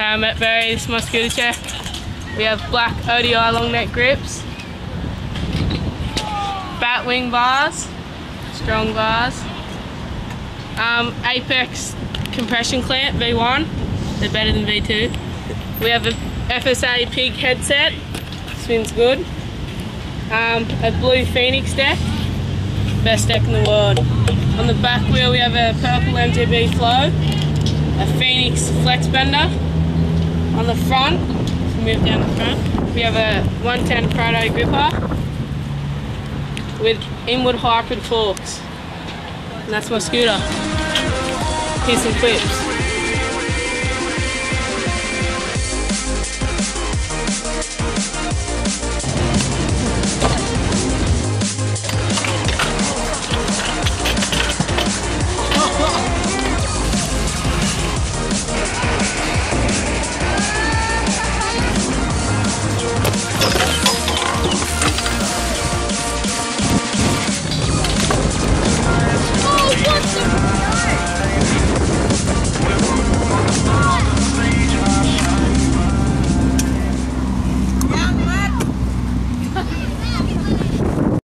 This is my scooter chair. We have black ODI long neck grips. bat wing bars, strong bars. Um, Apex compression clamp V1, they're better than V2. We have a FSA pig headset, spins good. Um, a blue Phoenix deck, best deck in the world. On the back wheel we have a purple MTB flow, a Phoenix flex bender. On the front, move down the front, we have a 110 Proto gripper with inward hybrid forks. And that's my scooter. Here's some clips.